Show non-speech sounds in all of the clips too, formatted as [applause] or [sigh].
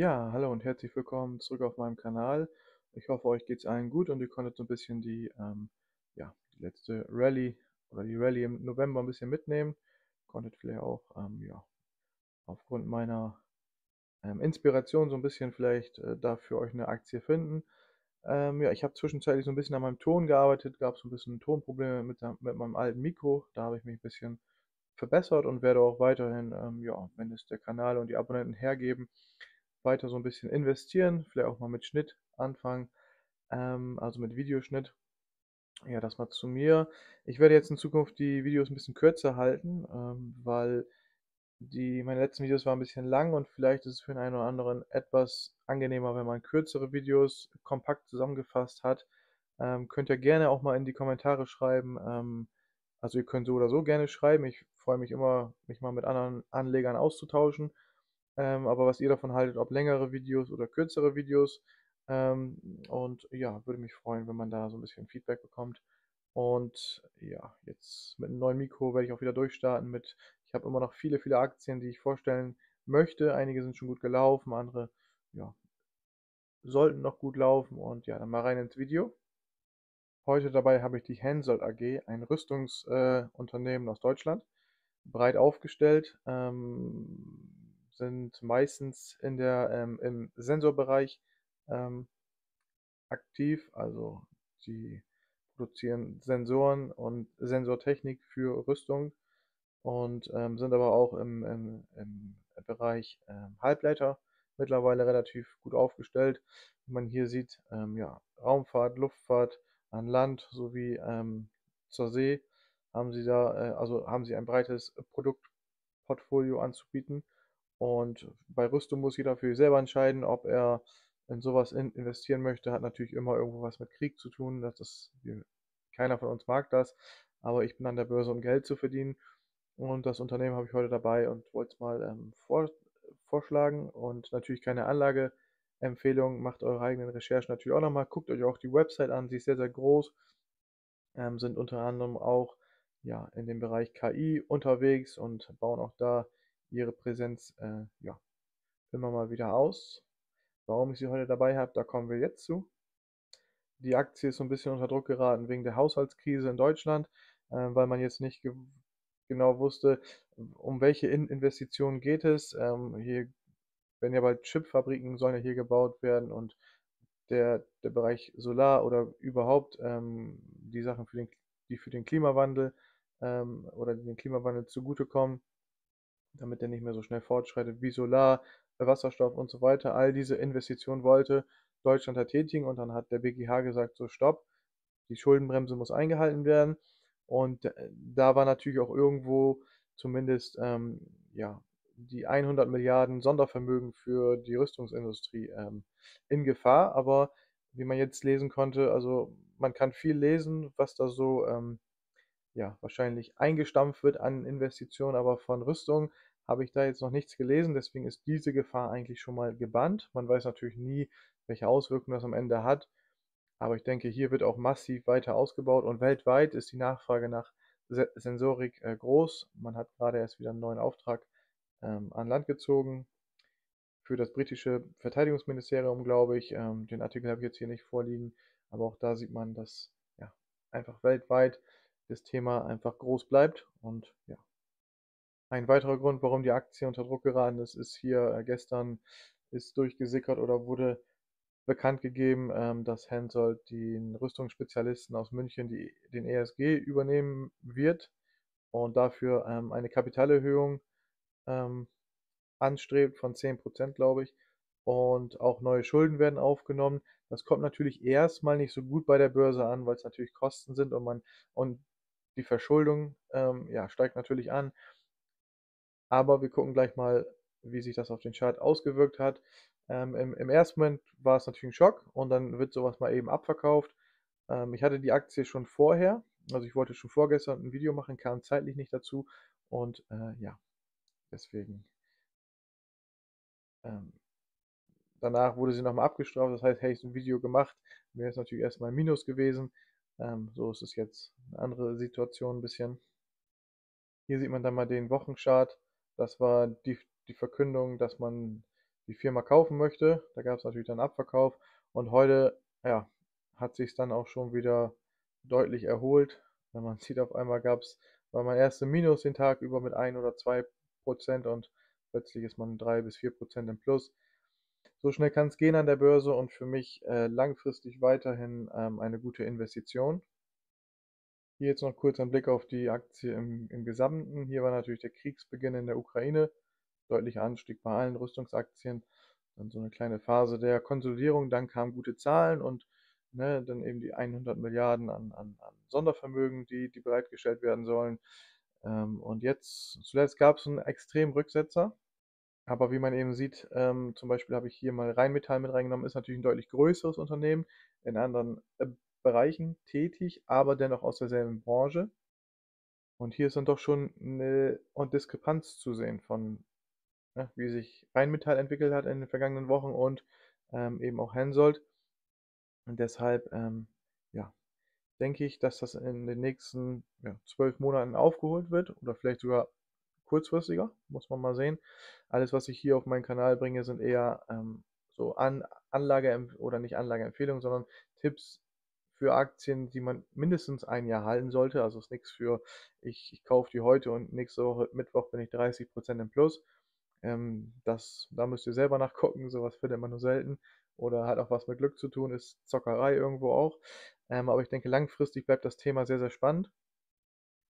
Ja, hallo und herzlich willkommen zurück auf meinem Kanal. Ich hoffe, euch geht es allen gut und ihr konntet so ein bisschen die, ähm, ja, die letzte Rallye oder die Rallye im November ein bisschen mitnehmen. Konntet vielleicht auch, ähm, ja, aufgrund meiner ähm, Inspiration so ein bisschen vielleicht äh, da für euch eine Aktie finden. Ähm, ja, ich habe zwischenzeitlich so ein bisschen an meinem Ton gearbeitet, gab so ein bisschen Tonprobleme mit, der, mit meinem alten Mikro. Da habe ich mich ein bisschen verbessert und werde auch weiterhin, ähm, ja, wenn es der Kanal und die Abonnenten hergeben, weiter so ein bisschen investieren, vielleicht auch mal mit Schnitt anfangen, ähm, also mit Videoschnitt. Ja, das mal zu mir. Ich werde jetzt in Zukunft die Videos ein bisschen kürzer halten, ähm, weil die, meine letzten Videos waren ein bisschen lang und vielleicht ist es für den einen oder anderen etwas angenehmer, wenn man kürzere Videos kompakt zusammengefasst hat. Ähm, könnt ihr gerne auch mal in die Kommentare schreiben. Ähm, also ihr könnt so oder so gerne schreiben. Ich freue mich immer, mich mal mit anderen Anlegern auszutauschen. Ähm, aber was ihr davon haltet, ob längere Videos oder kürzere Videos. Ähm, und ja, würde mich freuen, wenn man da so ein bisschen Feedback bekommt. Und ja, jetzt mit einem neuen Mikro werde ich auch wieder durchstarten mit, ich habe immer noch viele, viele Aktien, die ich vorstellen möchte. Einige sind schon gut gelaufen, andere, ja, sollten noch gut laufen. Und ja, dann mal rein ins Video. Heute dabei habe ich die Hensoldt AG, ein Rüstungsunternehmen äh, aus Deutschland, breit aufgestellt. Ähm, sind meistens in der, ähm, im Sensorbereich ähm, aktiv, also sie produzieren Sensoren und Sensortechnik für Rüstung und ähm, sind aber auch im, im, im Bereich ähm, Halbleiter mittlerweile relativ gut aufgestellt. Wie man hier sieht, ähm, ja, Raumfahrt, Luftfahrt an Land sowie ähm, zur See haben sie da, äh, also haben sie ein breites Produktportfolio anzubieten und bei Rüstung muss jeder für sich selber entscheiden, ob er in sowas in investieren möchte. Hat natürlich immer irgendwo was mit Krieg zu tun. Das ist, keiner von uns mag das. Aber ich bin an der Börse, um Geld zu verdienen. Und das Unternehmen habe ich heute dabei und wollte es mal ähm, vor, vorschlagen. Und natürlich keine Anlageempfehlung. Macht eure eigenen Recherchen natürlich auch nochmal. Guckt euch auch die Website an. Sie ist sehr, sehr groß. Ähm, sind unter anderem auch ja, in dem Bereich KI unterwegs und bauen auch da ihre Präsenz äh, ja, immer mal wieder aus. Warum ich sie heute dabei habe, da kommen wir jetzt zu. Die Aktie ist so ein bisschen unter Druck geraten wegen der Haushaltskrise in Deutschland, äh, weil man jetzt nicht ge genau wusste, um welche in Investitionen geht es. Ähm, hier werden ja bald Chipfabriken sollen ja hier gebaut werden und der, der Bereich Solar oder überhaupt ähm, die Sachen, für den, die für den Klimawandel ähm, oder den Klimawandel zugutekommen, damit der nicht mehr so schnell fortschreitet wie Solar, Wasserstoff und so weiter. All diese Investitionen wollte Deutschland da tätigen und dann hat der BGH gesagt, so stopp, die Schuldenbremse muss eingehalten werden. Und äh, da war natürlich auch irgendwo zumindest ähm, ja, die 100 Milliarden Sondervermögen für die Rüstungsindustrie ähm, in Gefahr. Aber wie man jetzt lesen konnte, also man kann viel lesen, was da so ähm, ja, wahrscheinlich eingestampft wird an Investitionen, aber von Rüstung habe ich da jetzt noch nichts gelesen, deswegen ist diese Gefahr eigentlich schon mal gebannt. Man weiß natürlich nie, welche Auswirkungen das am Ende hat, aber ich denke, hier wird auch massiv weiter ausgebaut und weltweit ist die Nachfrage nach Sensorik äh, groß. Man hat gerade erst wieder einen neuen Auftrag ähm, an Land gezogen für das britische Verteidigungsministerium, glaube ich. Ähm, den Artikel habe ich jetzt hier nicht vorliegen, aber auch da sieht man, dass ja, einfach weltweit das Thema einfach groß bleibt. Und ja, ein weiterer Grund, warum die Aktie unter Druck geraten ist, ist hier äh, gestern ist durchgesickert oder wurde bekannt gegeben, ähm, dass Hensoldt den Rüstungsspezialisten aus München die, den ESG übernehmen wird und dafür ähm, eine Kapitalerhöhung ähm, anstrebt von 10%, glaube ich. Und auch neue Schulden werden aufgenommen. Das kommt natürlich erstmal nicht so gut bei der Börse an, weil es natürlich Kosten sind und man und die Verschuldung ähm, ja, steigt natürlich an. Aber wir gucken gleich mal, wie sich das auf den Chart ausgewirkt hat. Ähm, im, im, ersten Moment war es natürlich ein Schock und dann wird sowas mal eben abverkauft. Ähm, ich hatte die Aktie schon vorher, also ich wollte schon vorgestern ein Video machen, kam zeitlich nicht dazu und äh, ja, deswegen. Ähm, danach wurde sie nochmal abgestraft, das heißt, hätte ich ein Video gemacht, wäre es natürlich erstmal ein Minus gewesen. Ähm, so ist es jetzt eine andere Situation ein bisschen. Hier sieht man dann mal den Wochenchart. Das war die, die Verkündung, dass man die Firma kaufen möchte. Da gab es natürlich dann Abverkauf und heute, ja, hat sich dann auch schon wieder deutlich erholt. Wenn man [laughs] sieht, auf einmal gab es, war man erst Minus den Tag über mit 1 oder 2 Prozent und plötzlich ist man 3 bis 4 Prozent im Plus. So schnell kann es gehen an der Börse und für mich äh, langfristig weiterhin ähm, eine gute Investition. Hier jetzt noch kurz ein Blick auf die Aktie im, im Gesamten. Hier war natürlich der Kriegsbeginn in der Ukraine, deutlicher Anstieg bei allen Rüstungsaktien. Dann so eine kleine Phase der Konsolidierung, dann kamen gute Zahlen und ne, dann eben die 100 Milliarden an, an, an Sondervermögen, die, die bereitgestellt werden sollen. Ähm, und jetzt, zuletzt gab es einen extremen Rücksetzer. Aber wie man eben sieht, ähm, zum Beispiel habe ich hier mal Rheinmetall mit reingenommen, ist natürlich ein deutlich größeres Unternehmen in anderen äh, Bereichen tätig, aber dennoch aus derselben Branche. Und hier ist dann doch schon eine Diskrepanz zu sehen von, ne, wie sich Rheinmetall entwickelt hat in den vergangenen Wochen und ähm, eben auch Hensoldt. Und deshalb, ähm, ja, denke ich, dass das in den nächsten ja, zwölf Monaten aufgeholt wird oder vielleicht sogar kurzfristiger, muss man mal sehen. Alles, was ich hier auf meinen Kanal bringe, sind eher ähm, so An Anlage- oder nicht Anlageempfehlungen, sondern Tipps, für Aktien, die man mindestens ein Jahr halten sollte. Also ist nichts für, ich, ich kaufe die heute und nächste Woche Mittwoch bin ich 30% im Plus. Ähm, das, da müsst ihr selber nachgucken, sowas findet man nur selten. Oder hat auch was mit Glück zu tun, ist Zockerei irgendwo auch. Ähm, aber ich denke, langfristig bleibt das Thema sehr, sehr spannend.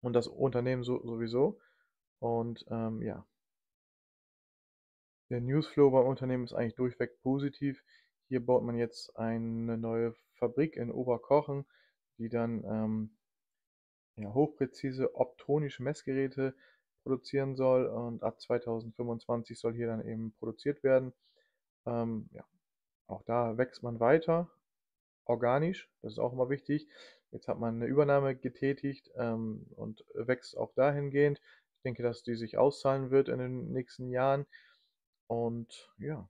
Und das Unternehmen so, sowieso. Und ähm, ja, der Newsflow beim Unternehmen ist eigentlich durchweg positiv. Hier baut man jetzt eine neue Fabrik in Oberkochen, die dann ähm, ja, hochpräzise optonische Messgeräte produzieren soll und ab 2025 soll hier dann eben produziert werden. Ähm, ja, auch da wächst man weiter, organisch, das ist auch immer wichtig. Jetzt hat man eine Übernahme getätigt ähm, und wächst auch dahingehend. Ich denke, dass die sich auszahlen wird in den nächsten Jahren. Und ja,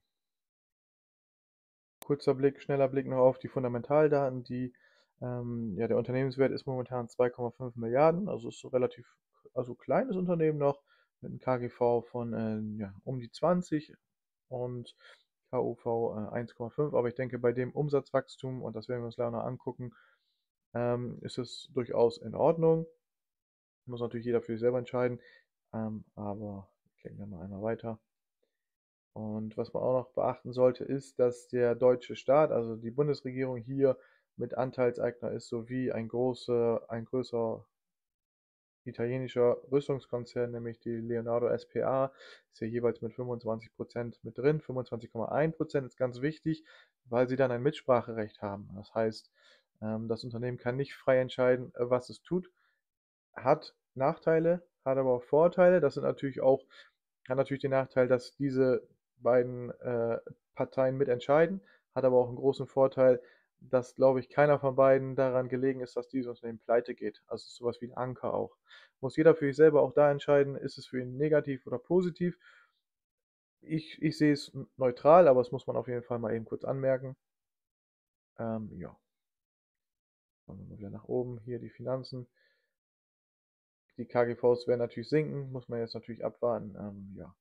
Kurzer Blick, schneller Blick noch auf die Fundamentaldaten. Die, ähm, ja, der Unternehmenswert ist momentan 2,5 Milliarden, also ist so relativ, also kleines Unternehmen noch mit einem KGV von äh, ja, um die 20 und KUV äh, 1,5. Aber ich denke, bei dem Umsatzwachstum, und das werden wir uns gleich noch angucken, ähm, ist es durchaus in Ordnung. Muss natürlich jeder für sich selber entscheiden. Ähm, aber wir klicken dann mal einmal weiter. Und was man auch noch beachten sollte, ist, dass der deutsche Staat, also die Bundesregierung hier mit Anteilseigner ist, sowie ein großer, ein größer italienischer Rüstungskonzern, nämlich die Leonardo SPA, ist hier jeweils mit 25% mit drin. 25,1% ist ganz wichtig, weil sie dann ein Mitspracherecht haben. Das heißt, ähm, das Unternehmen kann nicht frei entscheiden, äh, was es tut, hat Nachteile, hat aber auch Vorteile. Das sind natürlich auch, hat natürlich den Nachteil, dass diese beiden äh, Parteien mitentscheiden, hat aber auch einen großen Vorteil, dass, glaube ich, keiner von beiden daran gelegen ist, dass dieses Unternehmen pleite geht. Also sowas wie ein Anker auch. Muss jeder für sich selber auch da entscheiden, ist es für ihn negativ oder positiv. Ich, ich sehe es neutral, aber das muss man auf jeden Fall mal eben kurz anmerken. Ähm, ja. Schauen wir mal wieder nach oben. Hier die Finanzen. Die KGVs werden natürlich sinken, muss man jetzt natürlich abwarten. Ähm, ja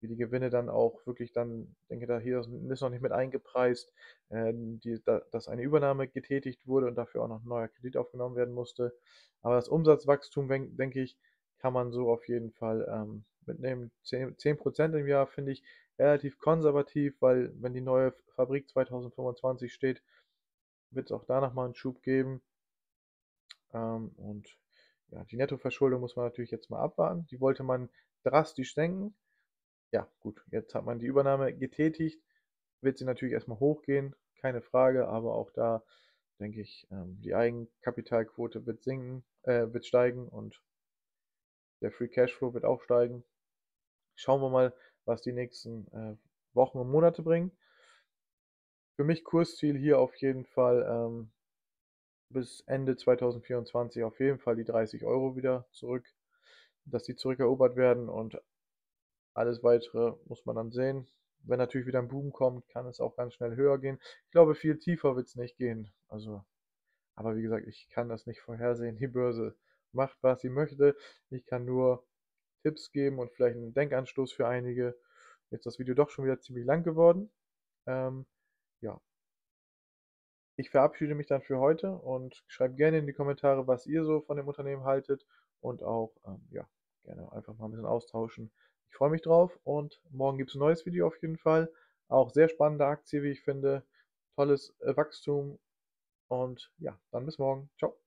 wie die Gewinne dann auch wirklich dann, denke da hier ist noch nicht mit eingepreist, äh, die, da, dass eine Übernahme getätigt wurde und dafür auch noch ein neuer Kredit aufgenommen werden musste. Aber das Umsatzwachstum, denke ich, kann man so auf jeden Fall ähm, mitnehmen. 10%, 10 im Jahr finde ich relativ konservativ, weil wenn die neue Fabrik 2025 steht, wird es auch da nochmal einen Schub geben. Ähm, und ja, die Nettoverschuldung muss man natürlich jetzt mal abwarten. Die wollte man drastisch senken ja, gut, jetzt hat man die Übernahme getätigt, wird sie natürlich erstmal hochgehen, keine Frage, aber auch da denke ich, ähm, die Eigenkapitalquote wird sinken, äh, wird steigen und der Free Cashflow wird auch steigen. Schauen wir mal, was die nächsten äh, Wochen und Monate bringen. Für mich Kursziel hier auf jeden Fall ähm, bis Ende 2024 auf jeden Fall die 30 Euro wieder zurück, dass die zurückerobert werden und alles weitere muss man dann sehen. Wenn natürlich wieder ein Boom kommt, kann es auch ganz schnell höher gehen. Ich glaube, viel tiefer wird es nicht gehen. Also, aber wie gesagt, ich kann das nicht vorhersehen. Die Börse macht, was sie möchte. Ich kann nur Tipps geben und vielleicht einen Denkanstoß für einige. Jetzt das Video doch schon wieder ziemlich lang geworden. Ähm, ja. Ich verabschiede mich dann für heute und schreibt gerne in die Kommentare, was ihr so von dem Unternehmen haltet und auch, ähm, ja, gerne einfach mal ein bisschen austauschen. Ich freue mich drauf und morgen gibt es ein neues Video auf jeden Fall. Auch sehr spannende Aktie, wie ich finde. Tolles äh, Wachstum und ja, dann bis morgen. Ciao.